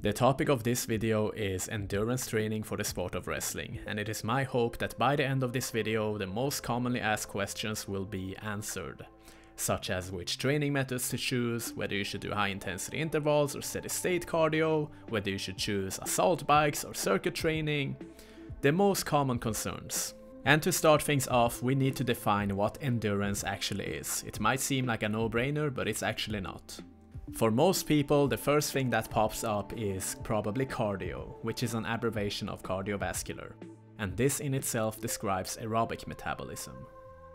The topic of this video is endurance training for the sport of wrestling, and it is my hope that by the end of this video the most commonly asked questions will be answered, such as which training methods to choose, whether you should do high intensity intervals or steady state cardio, whether you should choose assault bikes or circuit training, the most common concerns. And to start things off, we need to define what endurance actually is. It might seem like a no-brainer, but it's actually not. For most people, the first thing that pops up is probably cardio, which is an abbreviation of cardiovascular. And this in itself describes aerobic metabolism.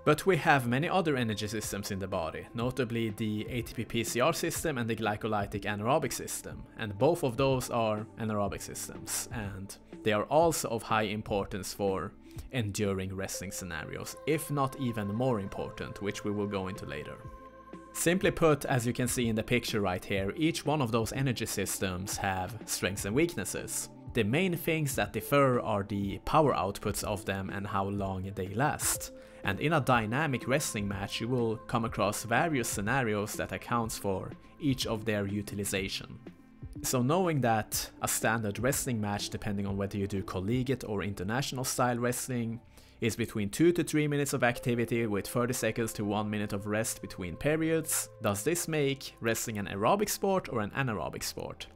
But we have many other energy systems in the body, notably the ATP-PCR system and the glycolytic anaerobic system, and both of those are anaerobic systems, and they are also of high importance for enduring wrestling scenarios, if not even more important, which we will go into later. Simply put, as you can see in the picture right here, each one of those energy systems have strengths and weaknesses. The main things that differ are the power outputs of them and how long they last. And in a dynamic wrestling match you will come across various scenarios that accounts for each of their utilization. So knowing that a standard wrestling match, depending on whether you do collegiate or international style wrestling, is between 2 to 3 minutes of activity with 30 seconds to 1 minute of rest between periods, does this make wrestling an aerobic sport or an anaerobic sport?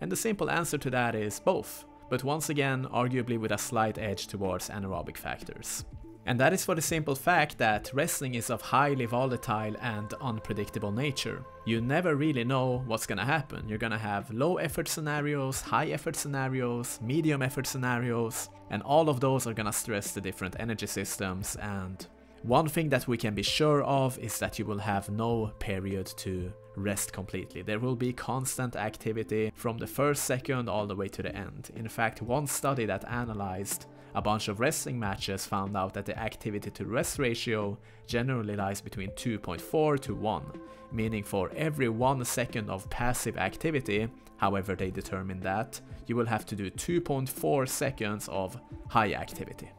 And the simple answer to that is both, but once again arguably with a slight edge towards anaerobic factors. And that is for the simple fact that wrestling is of highly volatile and unpredictable nature. You never really know what's gonna happen. You're gonna have low effort scenarios, high effort scenarios, medium effort scenarios, and all of those are gonna stress the different energy systems and one thing that we can be sure of is that you will have no period to rest completely. There will be constant activity from the first second all the way to the end. In fact, one study that analyzed a bunch of wrestling matches found out that the activity to rest ratio generally lies between 2.4 to 1, meaning for every 1 second of passive activity, however they determine that, you will have to do 2.4 seconds of high activity.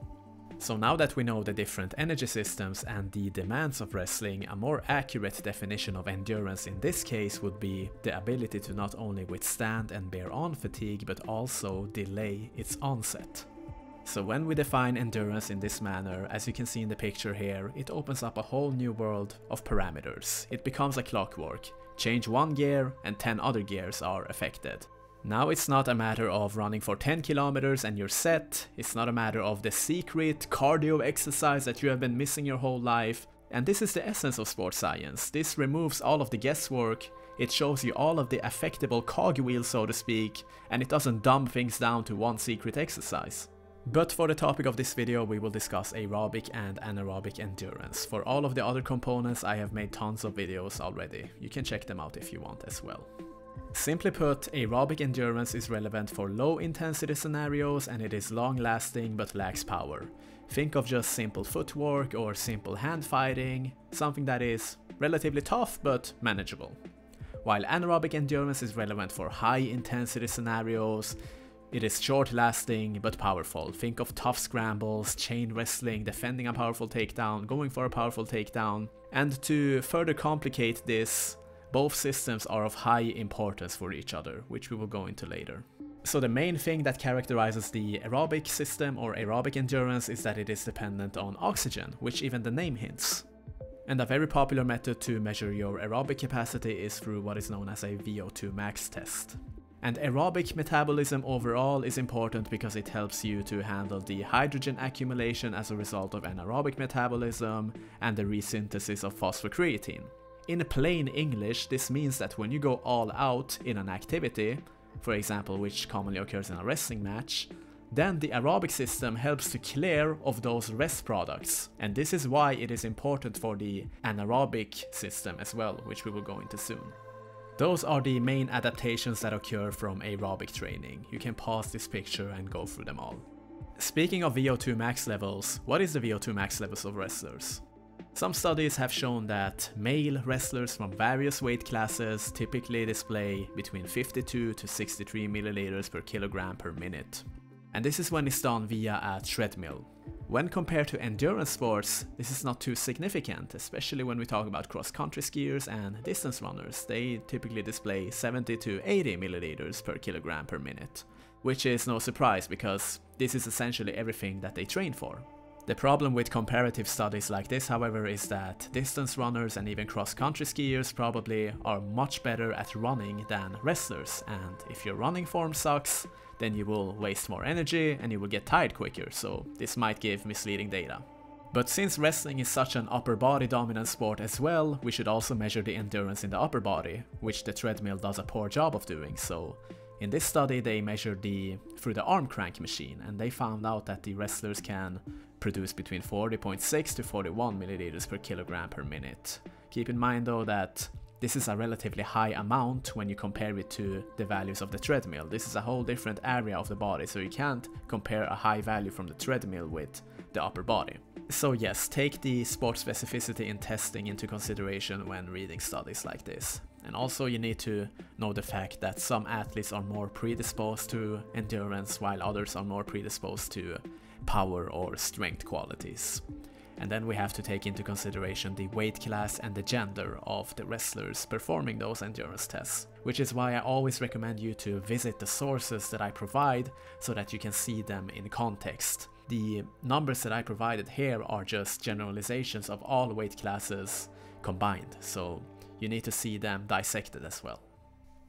So now that we know the different energy systems and the demands of wrestling, a more accurate definition of endurance in this case would be the ability to not only withstand and bear on fatigue but also delay its onset. So when we define endurance in this manner, as you can see in the picture here, it opens up a whole new world of parameters. It becomes a clockwork. Change one gear and 10 other gears are affected. Now it's not a matter of running for 10 kilometers and you're set, it's not a matter of the secret cardio exercise that you have been missing your whole life, and this is the essence of sports science. This removes all of the guesswork, it shows you all of the affectable cogwheel so to speak, and it doesn't dumb things down to one secret exercise. But for the topic of this video we will discuss aerobic and anaerobic endurance. For all of the other components I have made tons of videos already, you can check them out if you want as well. Simply put, aerobic endurance is relevant for low intensity scenarios and it is long lasting but lacks power. Think of just simple footwork or simple hand fighting, something that is relatively tough but manageable. While anaerobic endurance is relevant for high intensity scenarios, it is short lasting but powerful. Think of tough scrambles, chain wrestling, defending a powerful takedown, going for a powerful takedown. And to further complicate this, both systems are of high importance for each other, which we will go into later. So the main thing that characterizes the aerobic system or aerobic endurance is that it is dependent on oxygen, which even the name hints. And a very popular method to measure your aerobic capacity is through what is known as a VO2 max test. And aerobic metabolism overall is important because it helps you to handle the hydrogen accumulation as a result of anaerobic metabolism and the resynthesis of phosphocreatine. In plain English, this means that when you go all out in an activity, for example which commonly occurs in a wrestling match, then the aerobic system helps to clear of those rest products. And this is why it is important for the anaerobic system as well, which we will go into soon. Those are the main adaptations that occur from aerobic training. You can pause this picture and go through them all. Speaking of VO2 max levels, what is the VO2 max levels of wrestlers? Some studies have shown that male wrestlers from various weight classes typically display between 52 to 63 milliliters per kilogram per minute. And this is when it's done via a treadmill. When compared to endurance sports, this is not too significant, especially when we talk about cross-country skiers and distance runners. They typically display 70 to 80 milliliters per kilogram per minute, which is no surprise because this is essentially everything that they train for. The problem with comparative studies like this, however, is that distance runners and even cross-country skiers probably are much better at running than wrestlers, and if your running form sucks, then you will waste more energy and you will get tired quicker, so this might give misleading data. But since wrestling is such an upper body dominant sport as well, we should also measure the endurance in the upper body, which the treadmill does a poor job of doing, so in this study they measured the through the arm crank machine and they found out that the wrestlers can produce between 40.6 to 41 milliliters per kilogram per minute. Keep in mind though that this is a relatively high amount when you compare it to the values of the treadmill. This is a whole different area of the body, so you can't compare a high value from the treadmill with the upper body. So yes, take the sport specificity in testing into consideration when reading studies like this. And also you need to know the fact that some athletes are more predisposed to endurance while others are more predisposed to power or strength qualities. And then we have to take into consideration the weight class and the gender of the wrestlers performing those endurance tests, which is why I always recommend you to visit the sources that I provide so that you can see them in context. The numbers that I provided here are just generalizations of all weight classes combined, so you need to see them dissected as well.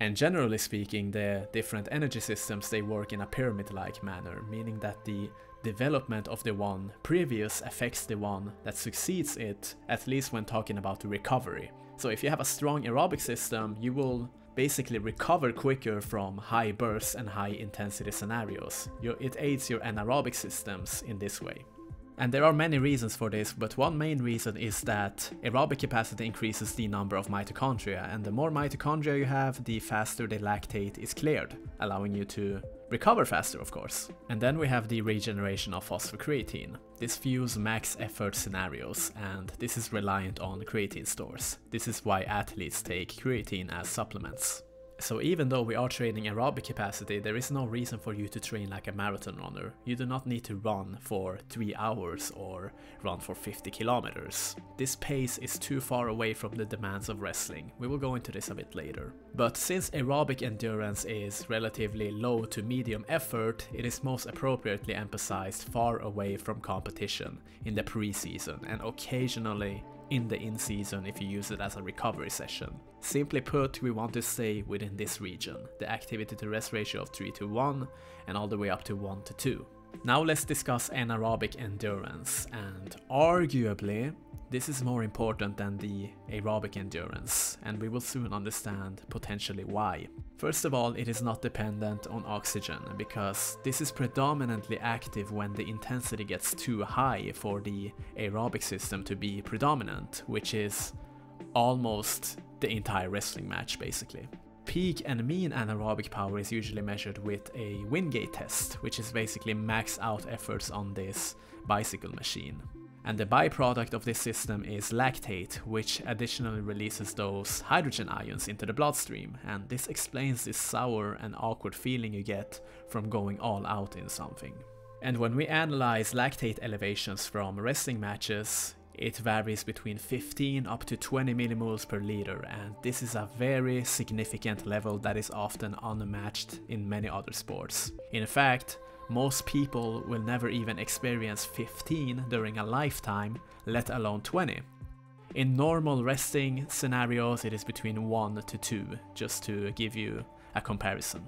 And generally speaking, the different energy systems they work in a pyramid-like manner, meaning that the development of the one previous affects the one that succeeds it, at least when talking about recovery. So if you have a strong aerobic system, you will basically recover quicker from high bursts and high intensity scenarios. It aids your anaerobic systems in this way. And there are many reasons for this, but one main reason is that aerobic capacity increases the number of mitochondria, and the more mitochondria you have, the faster the lactate is cleared, allowing you to recover faster of course. And then we have the regeneration of phosphocreatine. This fuels max effort scenarios, and this is reliant on creatine stores. This is why athletes take creatine as supplements. So even though we are training aerobic capacity, there is no reason for you to train like a marathon runner. You do not need to run for 3 hours or run for 50 kilometers. This pace is too far away from the demands of wrestling. We will go into this a bit later. But since aerobic endurance is relatively low to medium effort, it is most appropriately emphasized far away from competition in the preseason and occasionally in the in-season if you use it as a recovery session. Simply put, we want to stay within this region, the activity to rest ratio of 3 to 1 and all the way up to 1 to 2. Now let's discuss anaerobic endurance and arguably this is more important than the aerobic endurance, and we will soon understand potentially why. First of all, it is not dependent on oxygen, because this is predominantly active when the intensity gets too high for the aerobic system to be predominant, which is almost the entire wrestling match basically. Peak and mean anaerobic power is usually measured with a Wingate test, which is basically max out efforts on this bicycle machine. And the byproduct of this system is lactate, which additionally releases those hydrogen ions into the bloodstream, and this explains this sour and awkward feeling you get from going all out in something. And when we analyze lactate elevations from wrestling matches, it varies between 15 up to 20 millimoles per liter and this is a very significant level that is often unmatched in many other sports. In fact, most people will never even experience 15 during a lifetime, let alone 20. In normal resting scenarios it is between 1 to 2, just to give you a comparison.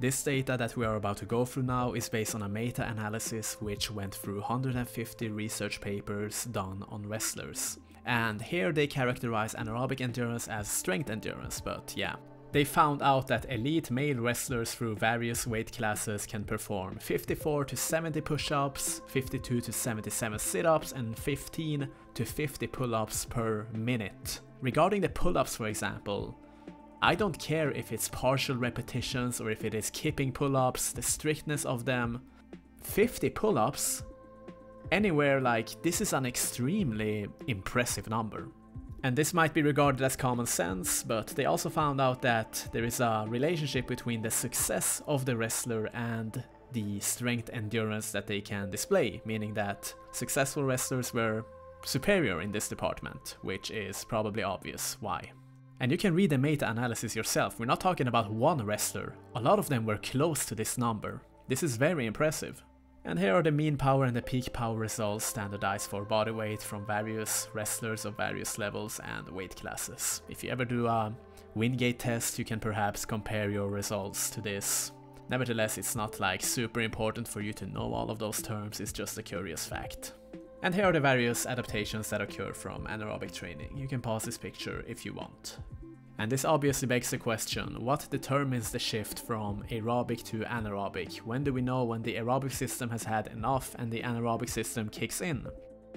This data that we are about to go through now is based on a meta-analysis which went through 150 research papers done on wrestlers. And here they characterize anaerobic endurance as strength endurance, but yeah, they found out that elite male wrestlers through various weight classes can perform 54 to 70 push-ups, 52 to 77 sit-ups and 15 to 50 pull-ups per minute. Regarding the pull-ups for example, I don't care if it's partial repetitions or if it is kipping pull-ups, the strictness of them. 50 pull-ups? Anywhere like this is an extremely impressive number. And this might be regarded as common sense, but they also found out that there is a relationship between the success of the wrestler and the strength endurance that they can display, meaning that successful wrestlers were superior in this department, which is probably obvious why. And you can read the meta-analysis yourself, we're not talking about one wrestler, a lot of them were close to this number. This is very impressive. And here are the mean power and the peak power results standardized for body weight from various wrestlers of various levels and weight classes. If you ever do a Wingate test, you can perhaps compare your results to this. Nevertheless, it's not like super important for you to know all of those terms, it's just a curious fact. And here are the various adaptations that occur from anaerobic training. You can pause this picture if you want. And this obviously begs the question, what determines the shift from aerobic to anaerobic? When do we know when the aerobic system has had enough and the anaerobic system kicks in?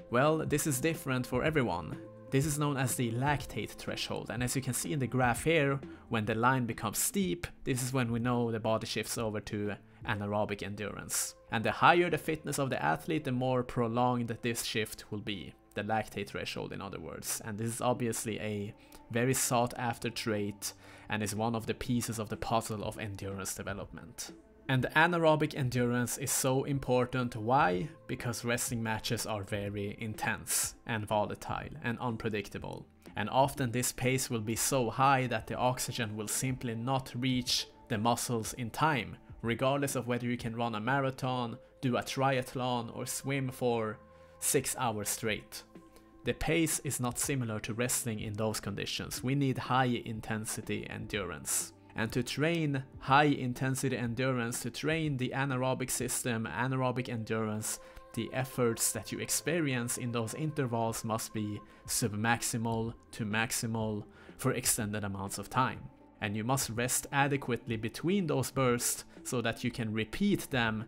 Well, this is different for everyone. This is known as the lactate threshold, and as you can see in the graph here, when the line becomes steep, this is when we know the body shifts over to anaerobic endurance. And the higher the fitness of the athlete, the more prolonged this shift will be the lactate threshold in other words. And this is obviously a very sought after trait and is one of the pieces of the puzzle of endurance development. And anaerobic endurance is so important. Why? Because wrestling matches are very intense and volatile and unpredictable. And often this pace will be so high that the oxygen will simply not reach the muscles in time, regardless of whether you can run a marathon, do a triathlon, or swim for 6 hours straight. The pace is not similar to wrestling in those conditions. We need high intensity endurance. And to train high intensity endurance, to train the anaerobic system, anaerobic endurance, the efforts that you experience in those intervals must be submaximal to maximal for extended amounts of time. And you must rest adequately between those bursts so that you can repeat them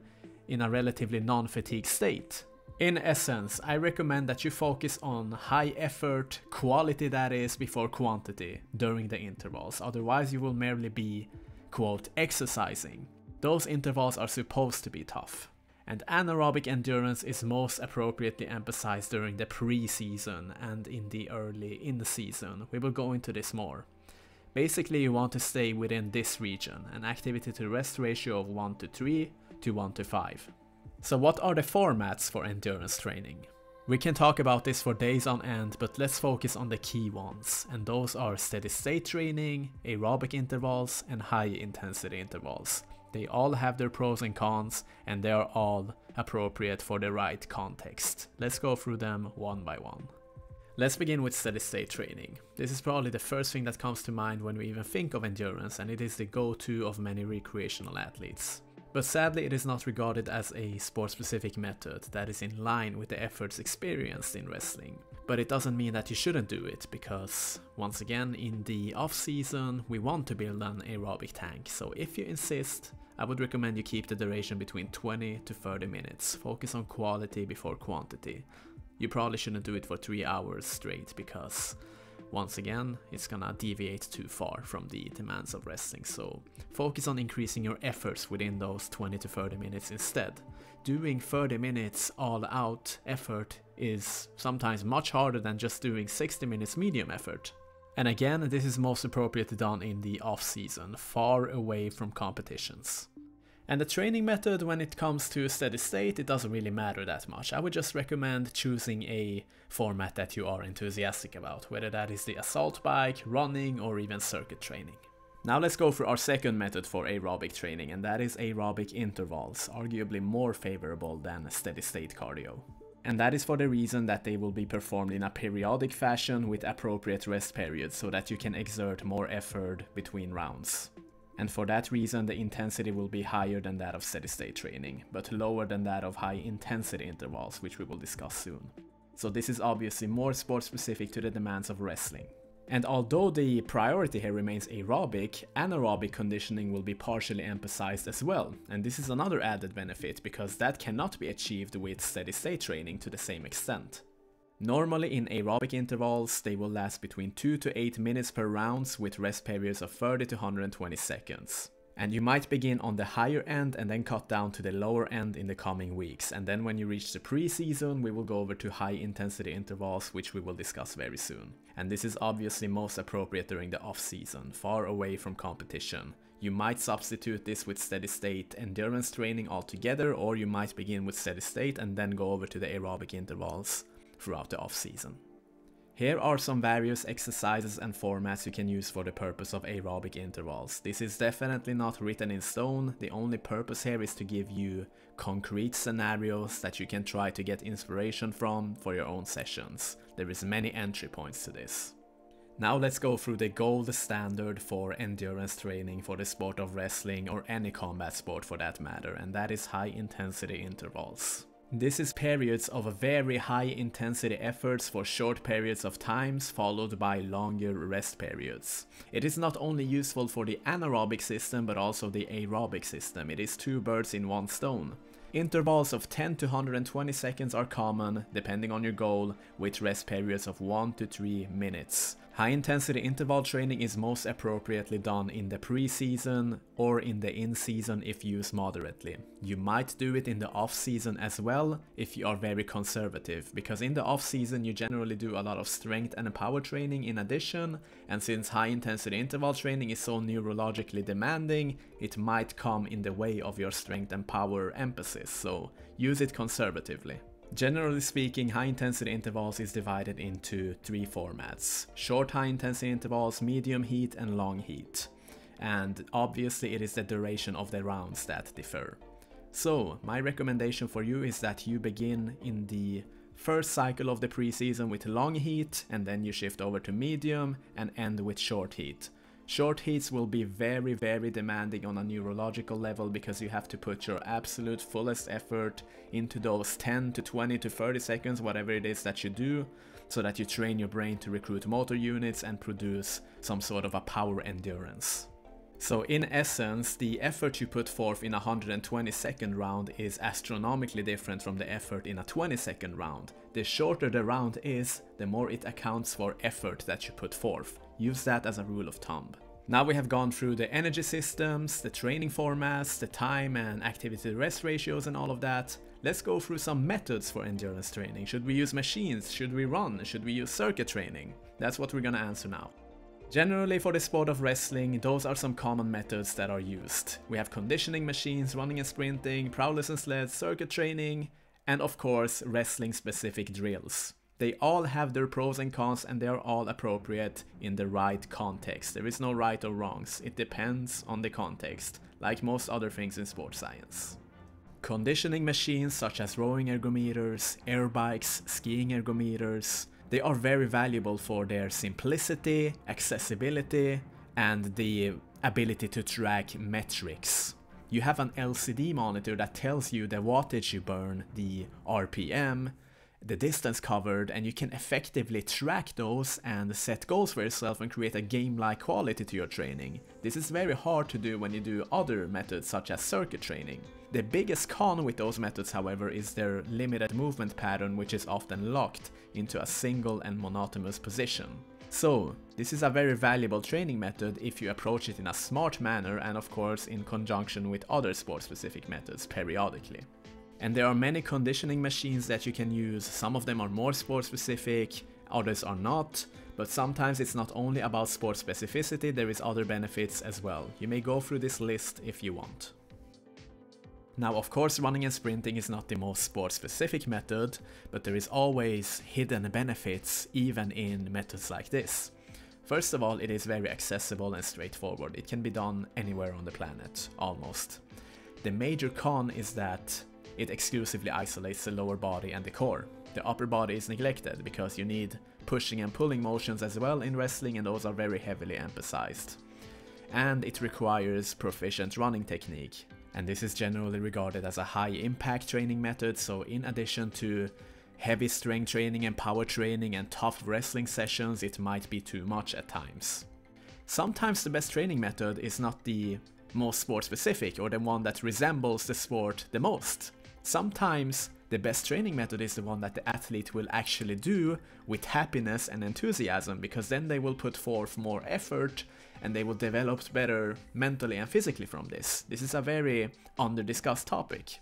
in a relatively non-fatigue state. In essence, I recommend that you focus on high effort, quality that is, before quantity during the intervals, otherwise you will merely be, quote, exercising. Those intervals are supposed to be tough. And anaerobic endurance is most appropriately emphasized during the pre-season and in the early in-season. We will go into this more. Basically you want to stay within this region, an activity to rest ratio of 1 to 3 to 1 to 5. So what are the formats for endurance training? We can talk about this for days on end, but let's focus on the key ones, and those are steady state training, aerobic intervals, and high intensity intervals. They all have their pros and cons, and they are all appropriate for the right context. Let's go through them one by one. Let's begin with steady state training. This is probably the first thing that comes to mind when we even think of endurance, and it is the go-to of many recreational athletes. But sadly it is not regarded as a sport-specific method that is in line with the efforts experienced in wrestling. But it doesn't mean that you shouldn't do it, because once again in the off-season we want to build an aerobic tank, so if you insist, I would recommend you keep the duration between 20 to 30 minutes, focus on quality before quantity. You probably shouldn't do it for 3 hours straight, because once again, it's gonna deviate too far from the demands of wrestling, so focus on increasing your efforts within those 20 to 30 minutes instead. Doing 30 minutes all out effort is sometimes much harder than just doing 60 minutes medium effort. And again, this is most appropriately done in the off season, far away from competitions. And the training method when it comes to steady state, it doesn't really matter that much. I would just recommend choosing a format that you are enthusiastic about, whether that is the assault bike, running, or even circuit training. Now let's go for our second method for aerobic training, and that is aerobic intervals, arguably more favorable than steady state cardio. And that is for the reason that they will be performed in a periodic fashion with appropriate rest periods so that you can exert more effort between rounds and for that reason the intensity will be higher than that of steady state training, but lower than that of high intensity intervals, which we will discuss soon. So this is obviously more sport specific to the demands of wrestling. And although the priority here remains aerobic, anaerobic conditioning will be partially emphasized as well, and this is another added benefit because that cannot be achieved with steady state training to the same extent. Normally in aerobic intervals, they will last between 2 to 8 minutes per rounds with rest periods of 30 to 120 seconds. And you might begin on the higher end and then cut down to the lower end in the coming weeks. And then when you reach the pre-season, we will go over to high intensity intervals, which we will discuss very soon. And this is obviously most appropriate during the off-season, far away from competition. You might substitute this with steady state endurance training altogether, or you might begin with steady state and then go over to the aerobic intervals throughout the off season. Here are some various exercises and formats you can use for the purpose of aerobic intervals. This is definitely not written in stone, the only purpose here is to give you concrete scenarios that you can try to get inspiration from for your own sessions. There is many entry points to this. Now let's go through the gold standard for endurance training for the sport of wrestling or any combat sport for that matter, and that is high intensity intervals. This is periods of very high intensity efforts for short periods of times followed by longer rest periods. It is not only useful for the anaerobic system but also the aerobic system. It is two birds in one stone. Intervals of 10 to 120 seconds are common, depending on your goal, with rest periods of 1 to 3 minutes. High intensity interval training is most appropriately done in the pre-season or in the in-season if used moderately. You might do it in the off-season as well if you are very conservative, because in the off-season you generally do a lot of strength and power training in addition, and since high intensity interval training is so neurologically demanding, it might come in the way of your strength and power emphasis, so use it conservatively. Generally speaking, high intensity intervals is divided into three formats. Short high intensity intervals, medium HIIT and long HIIT. And obviously it is the duration of the rounds that differ. So, my recommendation for you is that you begin in the first cycle of the preseason with long HIIT and then you shift over to medium and end with short HIIT. Short HIITs will be very very demanding on a neurological level because you have to put your absolute fullest effort into those 10 to 20 to 30 seconds, whatever it is that you do, so that you train your brain to recruit motor units and produce some sort of a power endurance. So in essence, the effort you put forth in a 120 second round is astronomically different from the effort in a 20 second round. The shorter the round is, the more it accounts for effort that you put forth. Use that as a rule of thumb. Now we have gone through the energy systems, the training formats, the time and activity rest ratios and all of that. Let's go through some methods for endurance training. Should we use machines? Should we run? Should we use circuit training? That's what we're gonna answer now. Generally for the sport of wrestling, those are some common methods that are used. We have conditioning machines, running and sprinting, prowlers and sleds, circuit training, and of course wrestling specific drills. They all have their pros and cons and they are all appropriate in the right context. There is no right or wrongs, it depends on the context, like most other things in sports science. Conditioning machines such as rowing ergometers, air bikes, skiing ergometers, they are very valuable for their simplicity, accessibility, and the ability to track metrics. You have an LCD monitor that tells you the wattage you burn, the RPM, the distance covered and you can effectively track those and set goals for yourself and create a game-like quality to your training. This is very hard to do when you do other methods such as circuit training. The biggest con with those methods however is their limited movement pattern which is often locked into a single and monotonous position. So, this is a very valuable training method if you approach it in a smart manner and of course in conjunction with other sport specific methods periodically. And there are many conditioning machines that you can use, some of them are more sport specific, others are not, but sometimes it's not only about sport specificity, there is other benefits as well. You may go through this list if you want. Now of course running and sprinting is not the most sport specific method, but there is always hidden benefits even in methods like this. First of all, it is very accessible and straightforward. It can be done anywhere on the planet, almost. The major con is that it exclusively isolates the lower body and the core. The upper body is neglected because you need pushing and pulling motions as well in wrestling and those are very heavily emphasized. And it requires proficient running technique. And this is generally regarded as a high impact training method, so in addition to heavy strength training and power training and tough wrestling sessions, it might be too much at times. Sometimes the best training method is not the most sport specific or the one that resembles the sport the most. Sometimes the best training method is the one that the athlete will actually do with happiness and enthusiasm because then they will put forth more effort and they will develop better mentally and physically from this. This is a very under discussed topic.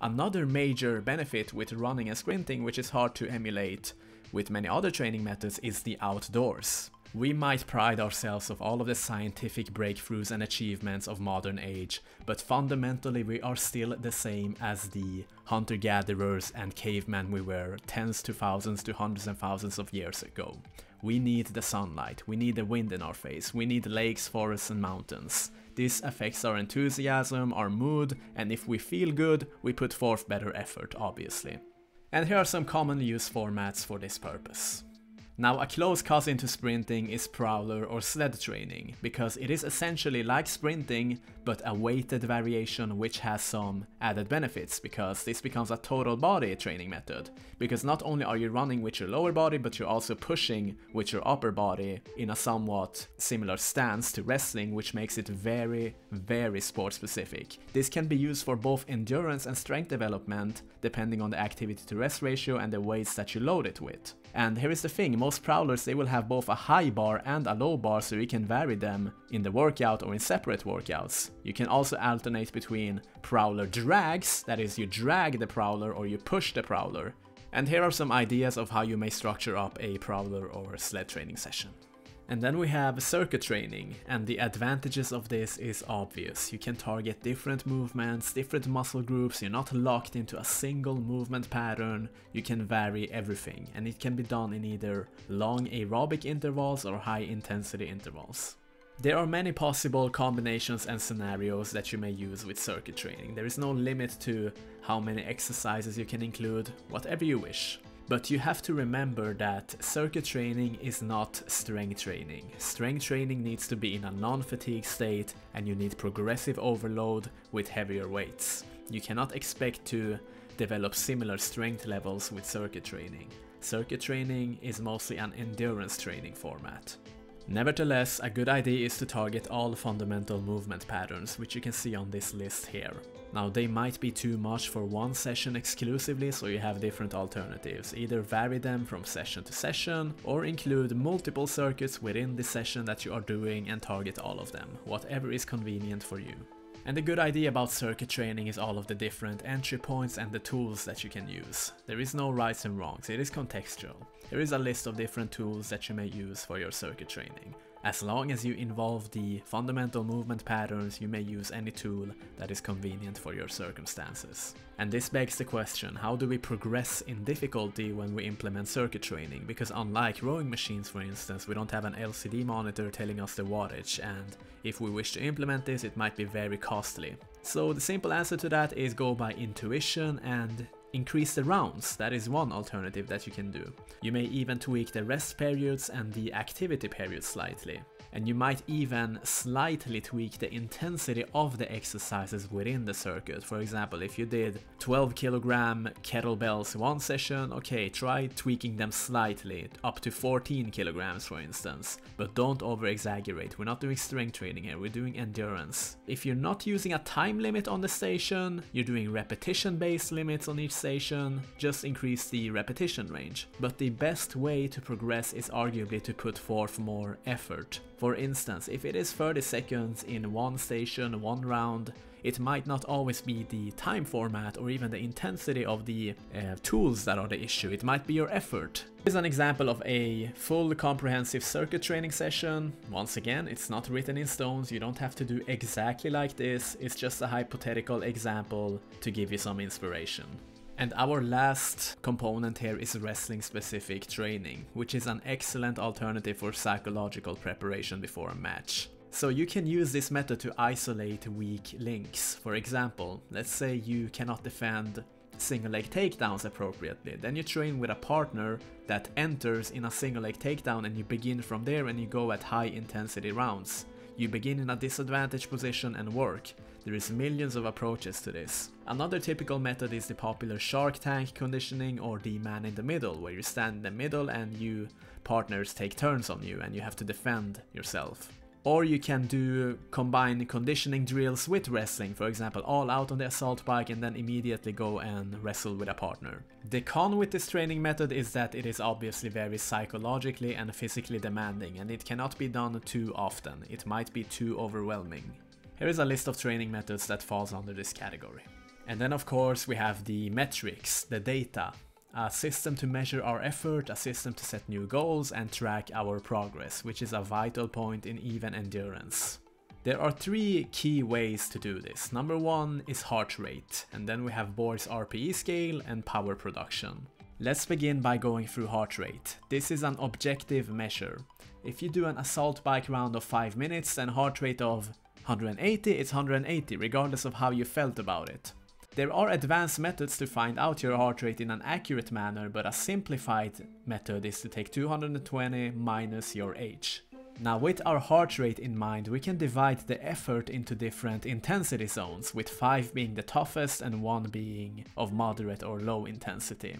Another major benefit with running and sprinting which is hard to emulate with many other training methods is the outdoors. We might pride ourselves of all of the scientific breakthroughs and achievements of modern age, but fundamentally we are still the same as the hunter-gatherers and cavemen we were tens to thousands to hundreds and thousands of years ago. We need the sunlight, we need the wind in our face, we need lakes, forests and mountains. This affects our enthusiasm, our mood, and if we feel good, we put forth better effort, obviously. And here are some commonly used formats for this purpose. Now a close cousin to sprinting is prowler or sled training, because it is essentially like sprinting, but a weighted variation which has some added benefits, because this becomes a total body training method. Because not only are you running with your lower body, but you're also pushing with your upper body in a somewhat similar stance to wrestling, which makes it very, very sport specific. This can be used for both endurance and strength development, depending on the activity to rest ratio and the weights that you load it with. And here is the thing, most prowlers they will have both a high bar and a low bar so you can vary them in the workout or in separate workouts. You can also alternate between prowler drags, that is you drag the prowler or you push the prowler. And here are some ideas of how you may structure up a prowler or sled training session. And then we have circuit training, and the advantages of this is obvious. You can target different movements, different muscle groups, you're not locked into a single movement pattern, you can vary everything, and it can be done in either long aerobic intervals or high intensity intervals. There are many possible combinations and scenarios that you may use with circuit training. There is no limit to how many exercises you can include, whatever you wish. But you have to remember that circuit training is not strength training. Strength training needs to be in a non-fatigue state and you need progressive overload with heavier weights. You cannot expect to develop similar strength levels with circuit training. Circuit training is mostly an endurance training format. Nevertheless, a good idea is to target all fundamental movement patterns, which you can see on this list here. Now they might be too much for one session exclusively, so you have different alternatives. Either vary them from session to session, or include multiple circuits within the session that you are doing and target all of them, whatever is convenient for you. And the good idea about circuit training is all of the different entry points and the tools that you can use. There is no rights and wrongs, it is contextual. There is a list of different tools that you may use for your circuit training. As long as you involve the fundamental movement patterns, you may use any tool that is convenient for your circumstances. And this begs the question, how do we progress in difficulty when we implement circuit training? Because unlike rowing machines for instance, we don't have an LCD monitor telling us the wattage and if we wish to implement this it might be very costly. So the simple answer to that is go by intuition and Increase the rounds, that is one alternative that you can do. You may even tweak the rest periods and the activity periods slightly and you might even slightly tweak the intensity of the exercises within the circuit. For example, if you did 12 kilogram kettlebells one session, okay, try tweaking them slightly, up to 14 kilograms for instance. But don't over exaggerate, we're not doing strength training here, we're doing endurance. If you're not using a time limit on the station, you're doing repetition based limits on each station, just increase the repetition range. But the best way to progress is arguably to put forth more effort. For instance, if it is 30 seconds in one station, one round, it might not always be the time format or even the intensity of the uh, tools that are the issue, it might be your effort. Here's an example of a full comprehensive circuit training session. Once again, it's not written in stones, you don't have to do exactly like this, it's just a hypothetical example to give you some inspiration. And our last component here is wrestling specific training, which is an excellent alternative for psychological preparation before a match. So you can use this method to isolate weak links. For example, let's say you cannot defend single leg takedowns appropriately. Then you train with a partner that enters in a single leg takedown and you begin from there and you go at high intensity rounds. You begin in a disadvantaged position and work. There is millions of approaches to this. Another typical method is the popular Shark Tank conditioning or the man in the middle, where you stand in the middle and you partners take turns on you and you have to defend yourself. Or you can do combine conditioning drills with wrestling, for example all out on the assault bike and then immediately go and wrestle with a partner. The con with this training method is that it is obviously very psychologically and physically demanding and it cannot be done too often, it might be too overwhelming. Here is a list of training methods that falls under this category. And then of course we have the metrics, the data. a system to measure our effort, a system to set new goals and track our progress, which is a vital point in even endurance. There are three key ways to do this. Number one is heart rate, and then we have Borg's RPE scale and power production. Let's begin by going through heart rate. This is an objective measure. If you do an assault bike round of 5 minutes, then heart rate of 180 is 180, regardless of how you felt about it. There are advanced methods to find out your heart rate in an accurate manner, but a simplified method is to take 220 minus your age. Now with our heart rate in mind, we can divide the effort into different intensity zones, with 5 being the toughest and 1 being of moderate or low intensity.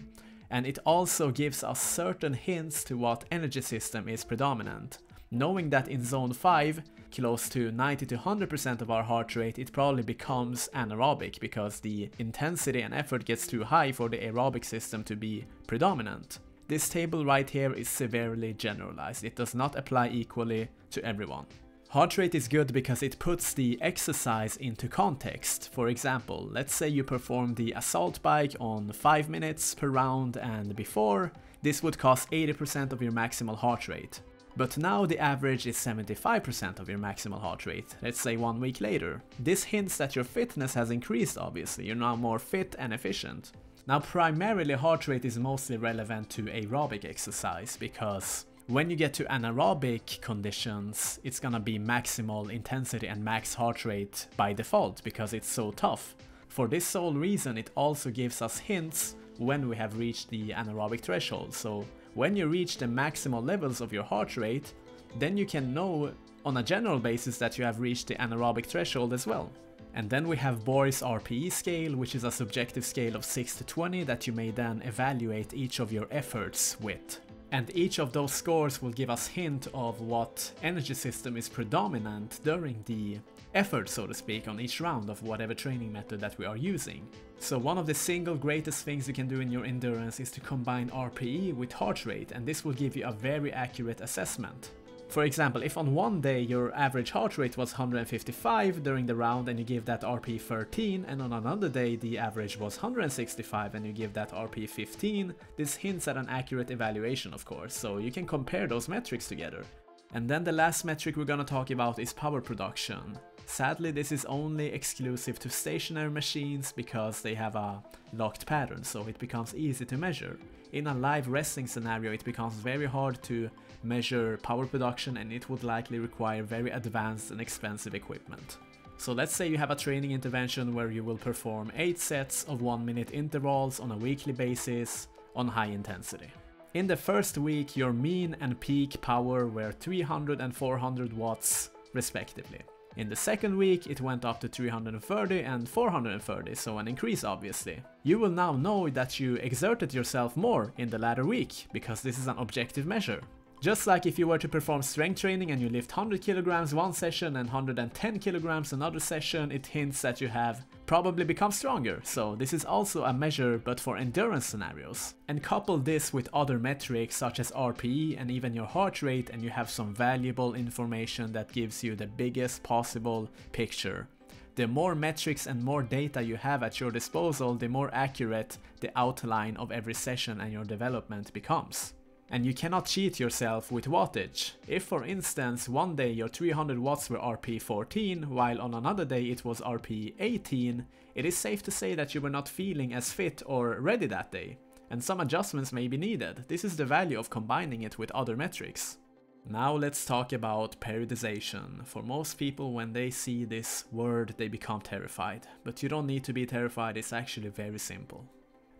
And it also gives us certain hints to what energy system is predominant. Knowing that in zone 5, close to 90 to 100% of our heart rate, it probably becomes anaerobic because the intensity and effort gets too high for the aerobic system to be predominant. This table right here is severely generalized, it does not apply equally to everyone. Heart rate is good because it puts the exercise into context. For example, let's say you perform the assault bike on 5 minutes per round and before, this would cost 80% of your maximal heart rate. But now the average is 75% of your maximal heart rate, let's say one week later. This hints that your fitness has increased obviously, you're now more fit and efficient. Now primarily heart rate is mostly relevant to aerobic exercise because when you get to anaerobic conditions, it's gonna be maximal intensity and max heart rate by default because it's so tough. For this sole reason, it also gives us hints when we have reached the anaerobic threshold. So when you reach the maximal levels of your heart rate, then you can know on a general basis that you have reached the anaerobic threshold as well. And then we have Borg's RPE scale, which is a subjective scale of 6 to 20 that you may then evaluate each of your efforts with. And each of those scores will give us hint of what energy system is predominant during the effort, so to speak, on each round of whatever training method that we are using. So one of the single greatest things you can do in your endurance is to combine RPE with heart rate, and this will give you a very accurate assessment. For example, if on one day your average heart rate was 155 during the round and you give that RP 13 and on another day the average was 165 and you give that RP 15, this hints at an accurate evaluation of course, so you can compare those metrics together. And then the last metric we're gonna talk about is power production. Sadly, this is only exclusive to stationary machines because they have a locked pattern, so it becomes easy to measure. In a live wrestling scenario, it becomes very hard to measure power production and it would likely require very advanced and expensive equipment. So let's say you have a training intervention where you will perform 8 sets of 1 minute intervals on a weekly basis on high intensity. In the first week, your mean and peak power were 300 and 400 watts respectively. In the second week it went up to 330 and 430, so an increase obviously. You will now know that you exerted yourself more in the latter week, because this is an objective measure. Just like if you were to perform strength training and you lift 100 kilograms one session and 110 kilograms another session, it hints that you have probably become stronger. So this is also a measure but for endurance scenarios. And couple this with other metrics such as RPE and even your heart rate and you have some valuable information that gives you the biggest possible picture. The more metrics and more data you have at your disposal, the more accurate the outline of every session and your development becomes. And you cannot cheat yourself with wattage. If for instance one day your 300 watts were RP14 while on another day it was RP18, it is safe to say that you were not feeling as fit or ready that day. And some adjustments may be needed. This is the value of combining it with other metrics. Now let's talk about periodization. For most people when they see this word they become terrified. But you don't need to be terrified, it's actually very simple.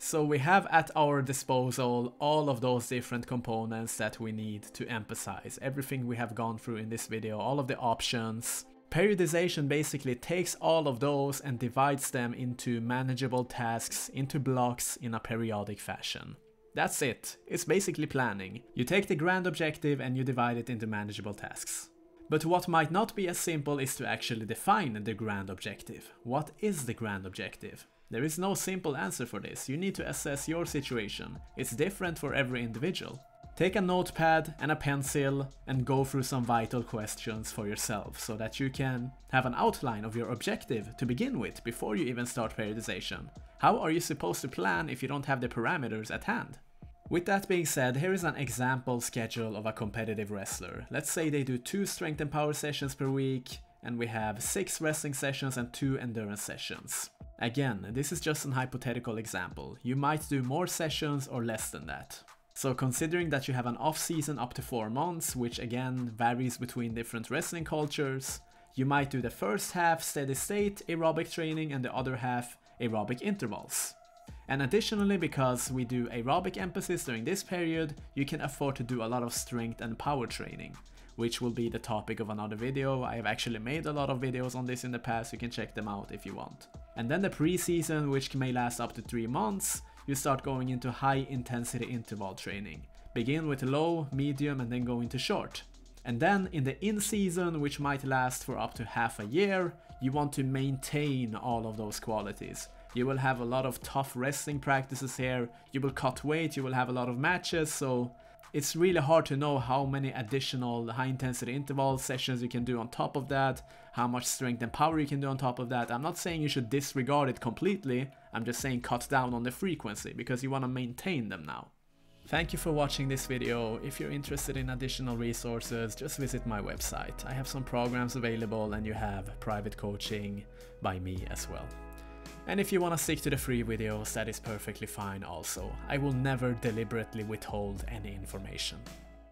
So we have at our disposal all of those different components that we need to emphasize. Everything we have gone through in this video, all of the options. Periodization basically takes all of those and divides them into manageable tasks, into blocks in a periodic fashion. That's it. It's basically planning. You take the grand objective and you divide it into manageable tasks. But what might not be as simple is to actually define the grand objective. What is the grand objective? There is no simple answer for this, you need to assess your situation. It's different for every individual. Take a notepad and a pencil and go through some vital questions for yourself so that you can have an outline of your objective to begin with before you even start periodization. How are you supposed to plan if you don't have the parameters at hand? With that being said, here is an example schedule of a competitive wrestler. Let's say they do two strength and power sessions per week, and we have six wrestling sessions and two endurance sessions. Again, this is just an hypothetical example. You might do more sessions or less than that. So considering that you have an off season up to 4 months, which again varies between different wrestling cultures, you might do the first half steady state aerobic training and the other half aerobic intervals. And additionally, because we do aerobic emphasis during this period, you can afford to do a lot of strength and power training, which will be the topic of another video. I have actually made a lot of videos on this in the past, you can check them out if you want. And then the pre-season, which may last up to 3 months, you start going into high intensity interval training. Begin with low, medium and then go into short. And then in the in-season, which might last for up to half a year, you want to maintain all of those qualities. You will have a lot of tough wrestling practices here, you will cut weight, you will have a lot of matches, so it's really hard to know how many additional high intensity interval sessions you can do on top of that, how much strength and power you can do on top of that. I'm not saying you should disregard it completely, I'm just saying cut down on the frequency because you want to maintain them now. Thank you for watching this video. If you're interested in additional resources, just visit my website. I have some programs available and you have private coaching by me as well. And if you wanna stick to the free videos, that is perfectly fine also. I will never deliberately withhold any information.